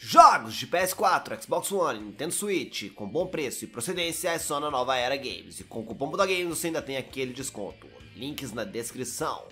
Jogos de PS4, Xbox One, Nintendo Switch com bom preço e procedência é só na Nova Era Games. E com o cupom da Games você ainda tem aquele desconto. Links na descrição.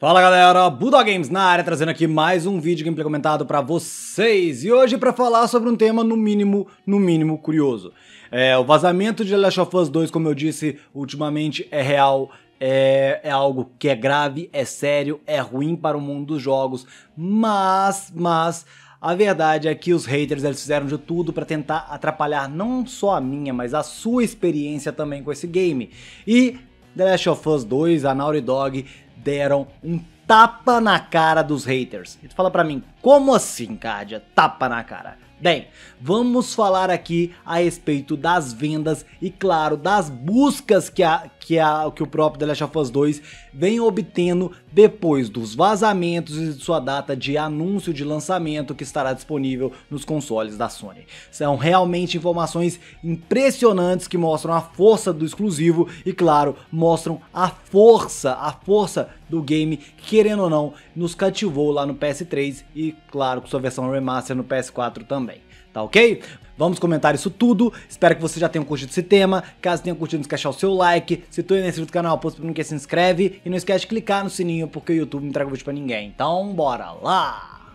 Fala galera, Buda Games na área, trazendo aqui mais um vídeo gameplay comentado para vocês. E hoje para falar sobre um tema no mínimo, no mínimo curioso. É, o vazamento de The Last of Us 2, como eu disse, ultimamente é real, é, é, algo que é grave, é sério, é ruim para o mundo dos jogos, mas, mas a verdade é que os haters eles fizeram de tudo para tentar atrapalhar não só a minha, mas a sua experiência também com esse game. E The Last of Us 2, a Naughty Dog deram um tapa na cara dos haters. E tu fala pra mim, como assim, Cádia? Tapa na cara. Bem, vamos falar aqui a respeito das vendas e, claro, das buscas que, a, que, a, que o próprio The Last of Us 2 vem obtendo depois dos vazamentos e de sua data de anúncio de lançamento que estará disponível nos consoles da Sony. São realmente informações impressionantes que mostram a força do exclusivo e, claro, mostram a força, a força do game, querendo ou não, nos cativou lá no PS3 e, claro, com sua versão remaster no PS4 também. Tá ok? Vamos comentar isso tudo. Espero que vocês já tenham curtido esse tema. Caso tenham curtido, não esquece de deixar o seu like. Se tu é inscrito no canal, posto não quer se inscreve. E não esquece de clicar no sininho, porque o YouTube não entrega vídeo pra ninguém. Então, bora lá!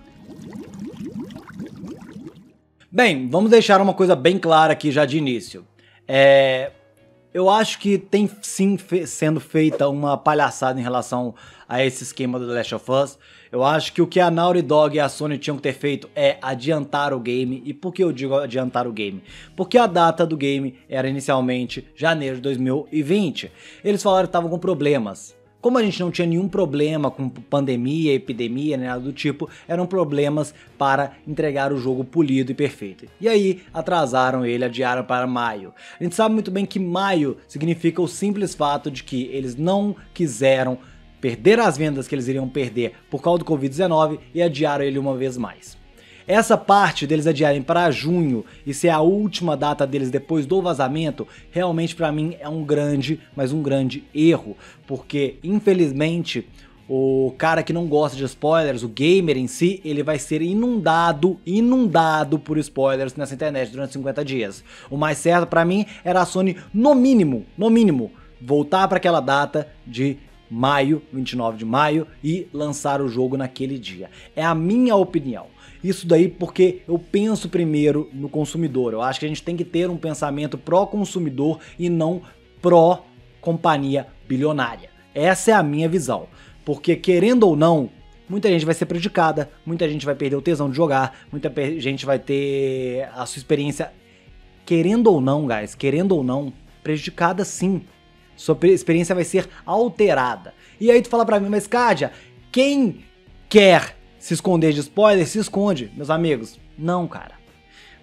Bem, vamos deixar uma coisa bem clara aqui já de início. É, eu acho que tem sim fe sendo feita uma palhaçada em relação a esse esquema do The Last of Us. Eu acho que o que a Naughty Dog e a Sony tinham que ter feito é adiantar o game. E por que eu digo adiantar o game? Porque a data do game era inicialmente janeiro de 2020. Eles falaram que estavam com problemas. Como a gente não tinha nenhum problema com pandemia, epidemia, nada do tipo, eram problemas para entregar o jogo polido e perfeito. E aí atrasaram ele, adiaram para maio. A gente sabe muito bem que maio significa o simples fato de que eles não quiseram perder as vendas que eles iriam perder por causa do Covid-19 e adiaram ele uma vez mais. Essa parte deles adiarem para junho e ser a última data deles depois do vazamento, realmente para mim é um grande, mas um grande erro, porque infelizmente o cara que não gosta de spoilers, o gamer em si, ele vai ser inundado, inundado por spoilers nessa internet durante 50 dias. O mais certo para mim era a Sony no mínimo, no mínimo, voltar para aquela data de maio, 29 de maio e lançar o jogo naquele dia. É a minha opinião. Isso daí porque eu penso primeiro no consumidor. Eu acho que a gente tem que ter um pensamento pró-consumidor e não pró-companhia bilionária. Essa é a minha visão. Porque, querendo ou não, muita gente vai ser prejudicada, muita gente vai perder o tesão de jogar, muita gente vai ter a sua experiência, querendo ou não, guys, querendo ou não, prejudicada sim. Sua experiência vai ser alterada. E aí tu fala pra mim, mas Kádia, quem quer se esconder de spoiler, se esconde, meus amigos. Não, cara.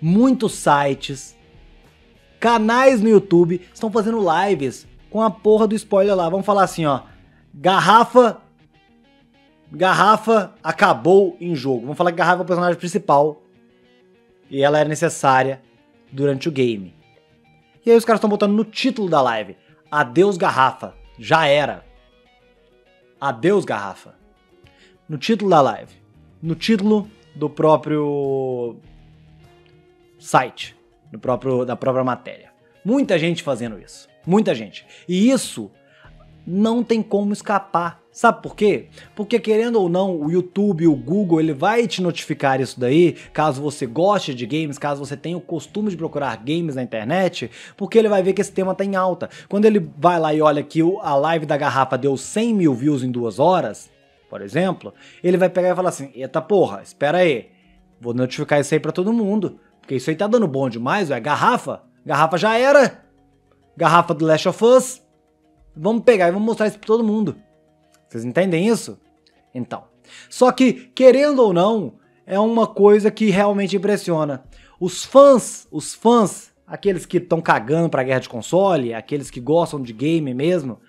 Muitos sites, canais no YouTube estão fazendo lives com a porra do spoiler lá. Vamos falar assim, ó. Garrafa. Garrafa acabou em jogo. Vamos falar que Garrafa é o personagem principal. E ela era necessária durante o game. E aí os caras estão botando no título da live. Adeus Garrafa. Já era. Adeus Garrafa. No título da live no título do próprio site, do próprio, da própria matéria. Muita gente fazendo isso. Muita gente. E isso não tem como escapar. Sabe por quê? Porque querendo ou não, o YouTube, o Google, ele vai te notificar isso daí, caso você goste de games, caso você tenha o costume de procurar games na internet, porque ele vai ver que esse tema tá em alta. Quando ele vai lá e olha que a live da garrafa deu 100 mil views em duas horas, por exemplo, ele vai pegar e falar assim: eita porra, espera aí, vou notificar isso aí pra todo mundo, porque isso aí tá dando bom demais, é garrafa, garrafa já era, garrafa do Last of Us, vamos pegar e vamos mostrar isso pra todo mundo. Vocês entendem isso? Então, só que, querendo ou não, é uma coisa que realmente impressiona. Os fãs, os fãs, aqueles que estão cagando pra guerra de console, aqueles que gostam de game mesmo,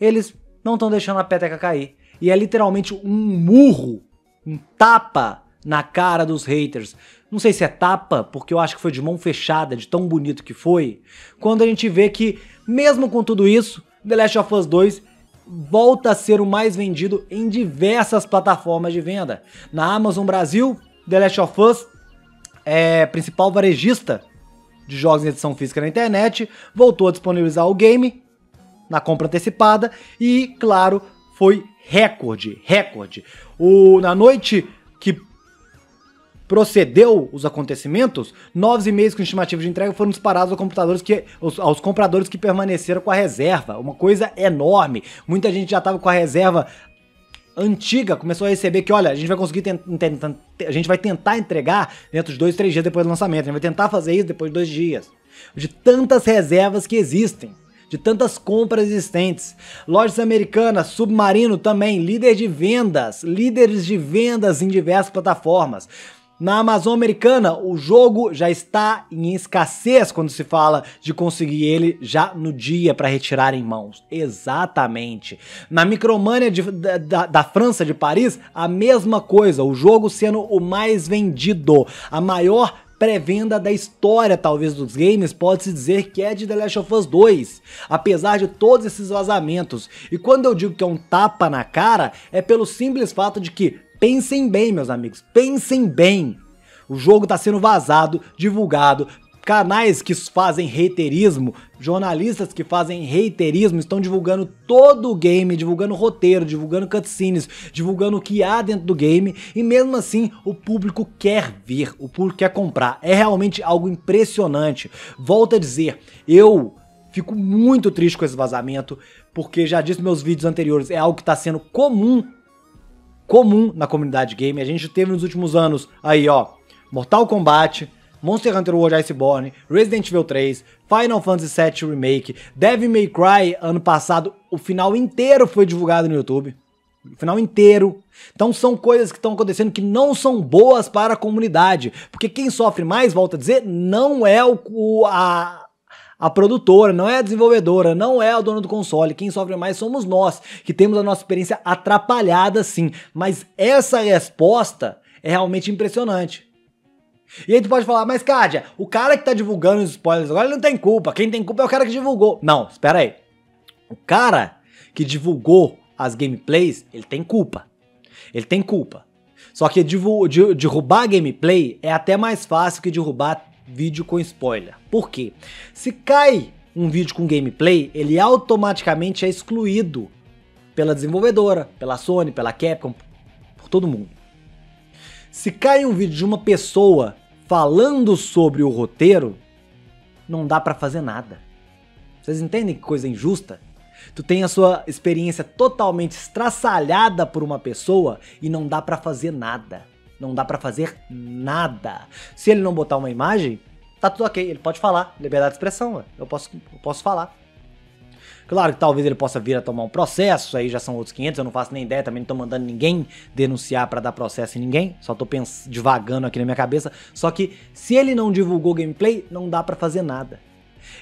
eles não estão deixando a peteca cair. E é literalmente um murro, um tapa na cara dos haters. Não sei se é tapa, porque eu acho que foi de mão fechada, de tão bonito que foi. Quando a gente vê que, mesmo com tudo isso, The Last of Us 2 volta a ser o mais vendido em diversas plataformas de venda. Na Amazon Brasil, The Last of Us é principal varejista de jogos em edição física na internet, voltou a disponibilizar o game na compra antecipada e, claro, foi recorde, recorde. O, na noite que procedeu os acontecimentos, novos e-mails com estimativa de entrega foram disparados aos computadores que, aos, aos compradores que permaneceram com a reserva. Uma coisa enorme. Muita gente já estava com a reserva antiga começou a receber que, olha, a gente vai conseguir a gente vai tentar entregar dentro de dois, três dias depois do lançamento. A gente vai tentar fazer isso depois de dois dias. De tantas reservas que existem. De tantas compras existentes. Lojas americanas, Submarino também, líder de vendas, líderes de vendas em diversas plataformas. Na Amazon americana, o jogo já está em escassez quando se fala de conseguir ele já no dia para retirar em mãos. Exatamente. Na Micromania de, da, da França, de Paris, a mesma coisa. O jogo sendo o mais vendido. A maior pré-venda da história, talvez, dos games, pode-se dizer que é de The Last of Us 2, apesar de todos esses vazamentos. E quando eu digo que é um tapa na cara, é pelo simples fato de que Pensem bem, meus amigos, pensem bem. O jogo está sendo vazado, divulgado. Canais que fazem reiterismo, jornalistas que fazem reiterismo estão divulgando todo o game, divulgando roteiro, divulgando cutscenes, divulgando o que há dentro do game e mesmo assim o público quer ver, o público quer comprar. É realmente algo impressionante. Volto a dizer, eu fico muito triste com esse vazamento, porque já disse nos meus vídeos anteriores, é algo que está sendo comum comum na comunidade game. A gente teve nos últimos anos aí, ó, Mortal Kombat, Monster Hunter World Iceborne, Resident Evil 3, Final Fantasy VII Remake, Devil May Cry, ano passado, o final inteiro foi divulgado no YouTube. O final inteiro. Então são coisas que estão acontecendo que não são boas para a comunidade. Porque quem sofre mais, volta a dizer, não é o, o a, a produtora, não é a desenvolvedora, não é o dono do console. Quem sofre mais somos nós, que temos a nossa experiência atrapalhada sim. Mas essa resposta é realmente impressionante. E aí tu pode falar, mas Kádia, o cara que tá divulgando os spoilers agora ele não tem culpa. Quem tem culpa é o cara que divulgou. Não, espera aí. O cara que divulgou as gameplays, ele tem culpa. Ele tem culpa. Só que derrubar gameplay é até mais fácil que derrubar vídeo com spoiler. Por quê? Se cai um vídeo com gameplay, ele automaticamente é excluído pela desenvolvedora, pela Sony, pela Capcom, por todo mundo. Se cai um vídeo de uma pessoa falando sobre o roteiro, não dá para fazer nada. Vocês entendem que coisa injusta? Tu tem a sua experiência totalmente estraçalhada por uma pessoa e não dá para fazer nada. Não dá para fazer nada. Se ele não botar uma imagem, tá tudo ok. Ele pode falar. Liberdade de expressão, eu posso, eu posso falar. Claro que talvez ele possa vir a tomar um processo, aí já são outros 500, eu não faço nem ideia, também não tô mandando ninguém denunciar para dar processo em ninguém, só tô divagando aqui na minha cabeça. Só que se ele não divulgou gameplay, não dá para fazer nada.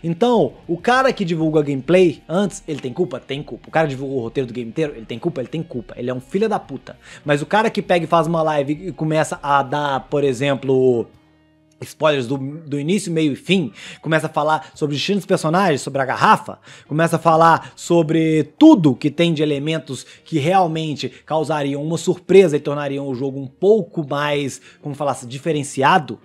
Então, o cara que divulga gameplay antes, ele tem culpa? Tem culpa. O cara que divulgou o roteiro do game inteiro, ele tem culpa? Ele tem culpa. Ele é um filho da puta. Mas o cara que pega e faz uma live e começa a dar, por exemplo, spoilers do, do início, meio e fim, começa a falar sobre dos personagens, sobre a garrafa, começa a falar sobre tudo que tem de elementos que realmente causariam uma surpresa e tornariam o jogo um pouco mais, como falasse, diferenciado.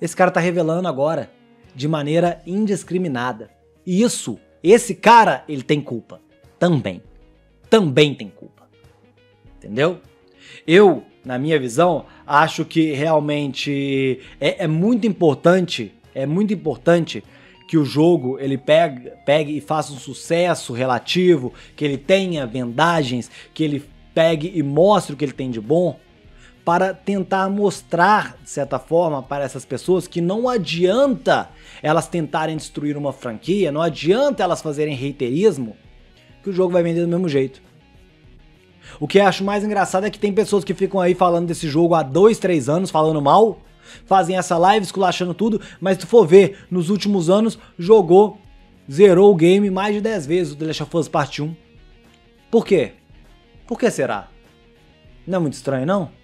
Esse cara tá revelando agora de maneira indiscriminada. E isso, esse cara, ele tem culpa. Também. Também tem culpa. Entendeu? Eu, na minha visão, acho que realmente é, é muito importante, é muito importante que o jogo ele pegue, pegue e faça um sucesso relativo, que ele tenha vendagens, que ele pegue e mostre o que ele tem de bom, para tentar mostrar, de certa forma, para essas pessoas que não adianta elas tentarem destruir uma franquia, não adianta elas fazerem reiterismo, que o jogo vai vender do mesmo jeito. O que eu acho mais engraçado é que tem pessoas que ficam aí falando desse jogo há dois, três anos, falando mal, fazem essa live esculachando tudo, mas se tu for ver, nos últimos anos, jogou, zerou o game mais de 10 vezes, o The Last of Us Part 1. Por quê? Por que será? Não é muito estranho, não?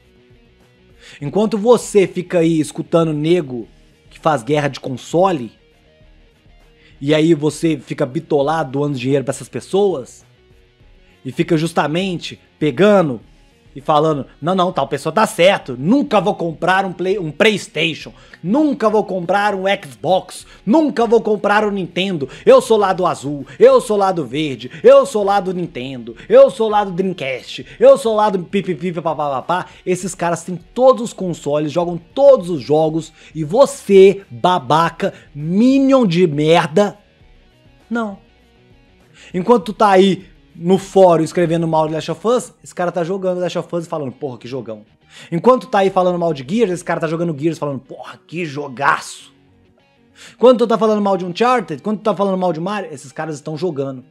Enquanto você fica aí escutando nego que faz guerra de console, e aí você fica bitolado doando dinheiro para essas pessoas, e fica justamente pegando e falando: não, não, tal pessoa tá certo, nunca vou comprar um, play, um PlayStation, nunca vou comprar um Xbox, nunca vou comprar um Nintendo. Eu sou lá do azul, eu sou lá do verde, eu sou lá do Nintendo, eu sou lá do Dreamcast, eu sou lá do pipipi papapá. Esses caras têm todos os consoles, jogam todos os jogos e você, babaca, minion de merda, não. Enquanto tu tá aí no fórum escrevendo mal de Last of Us, esse cara tá jogando Last of Us e falando, porra, que jogão. Enquanto tá aí falando mal de Gears, esse cara tá jogando Gears falando, porra, que jogaço. Quando tu tá falando mal de Uncharted, quando tu tá falando mal de Mario, esses caras estão jogando.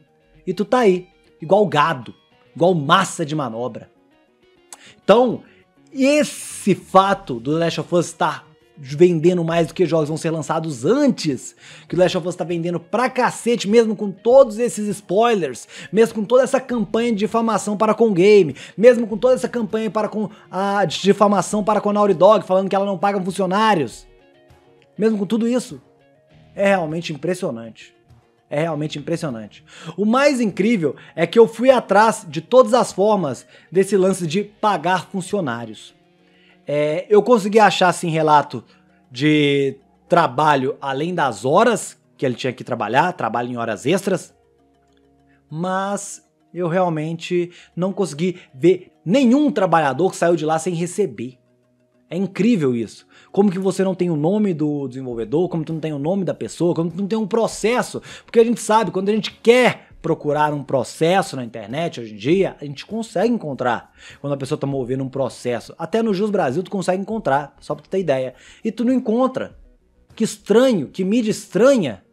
E tu tá aí, igual gado, igual massa de manobra. Então, esse fato do Last of Us estar vendendo mais do que jogos vão ser lançados antes, que o Last of Us tá vendendo pra cacete, mesmo com todos esses spoilers, mesmo com toda essa campanha de difamação para com o game, mesmo com toda essa campanha para com a difamação para com a Naughty Dog, falando que ela não paga funcionários. Mesmo com tudo isso, é realmente impressionante. É realmente impressionante. O mais incrível é que eu fui atrás de todas as formas desse lance de pagar funcionários. É, eu consegui achar assim relato de trabalho além das horas que ele tinha que trabalhar, trabalho em horas extras, mas eu realmente não consegui ver nenhum trabalhador que saiu de lá sem receber. É incrível isso. Como que você não tem o nome do desenvolvedor, como tu não tem o nome da pessoa, como tu não tem um processo, porque a gente sabe, quando a gente quer procurar um processo na internet hoje em dia, a gente consegue encontrar. Quando a pessoa está movendo um processo, até no Jus Brasil tu consegue encontrar, só para tu ter ideia. E tu não encontra. Que estranho, que mídia estranha,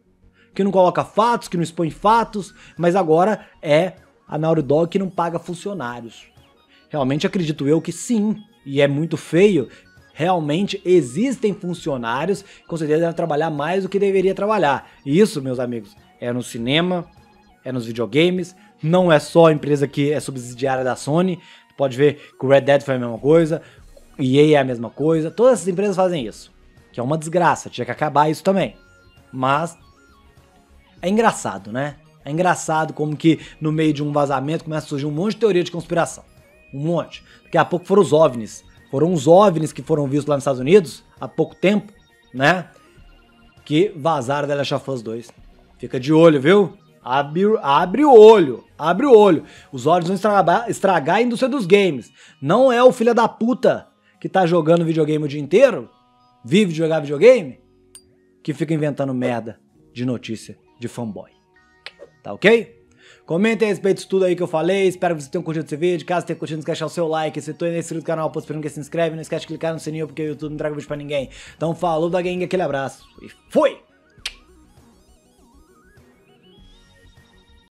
que não coloca fatos, que não expõe fatos, mas agora é a Naughty Dog que não paga funcionários. Realmente acredito eu que sim, e é muito feio. Realmente existem funcionários que com certeza devem trabalhar mais do que deveria trabalhar. E isso, meus amigos, é no cinema, é nos videogames. Não é só a empresa que é subsidiária da Sony. pode ver que o Red Dead foi a mesma coisa, EA é a mesma coisa. Todas essas empresas fazem isso. Que é uma desgraça, tinha que acabar isso também. Mas é engraçado, né? É engraçado como que no meio de um vazamento começa a surgir um monte de teoria de conspiração. Um monte. Daqui a pouco foram os OVNIs. Foram os OVNIs que foram vistos lá nos Estados Unidos há pouco tempo, né? Que vazaram da Last of Us 2. Fica de olho, viu? Abre, abre o olho, abre o olho. Os olhos vão estragar, estragar a indústria dos games. Não é o filho da puta que tá jogando videogame o dia inteiro, vive de jogar videogame, que fica inventando merda de notícia de fanboy. Tá ok? Comentem a respeito disso tudo aí que eu falei. Espero que vocês tenham curtido esse vídeo. Caso tenha curtido, não esquece de deixar o seu like. Se tu é inscrito no canal, posso que se inscreve. Não esquece de clicar no sininho porque o YouTube não traga vídeo pra ninguém. Então falou da gang, aquele abraço e fui!